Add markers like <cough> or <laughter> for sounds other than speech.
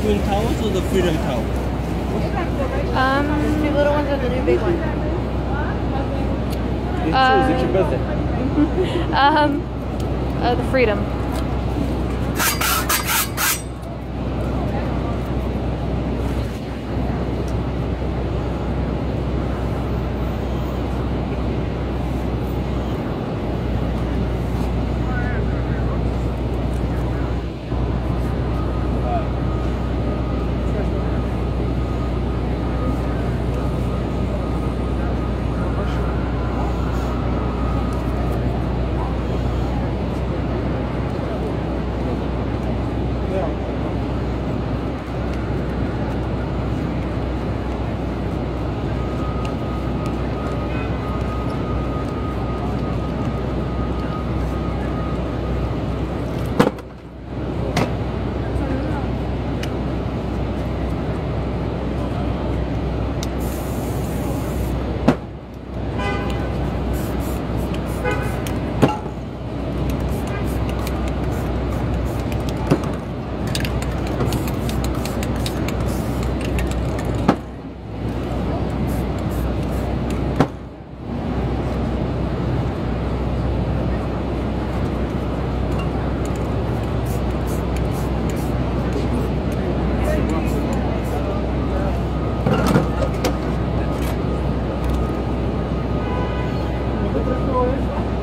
The Twin Towers or the Freedom Tower? Um, The two little ones or the new big one? Uh, <laughs> um, uh, the Freedom. hours.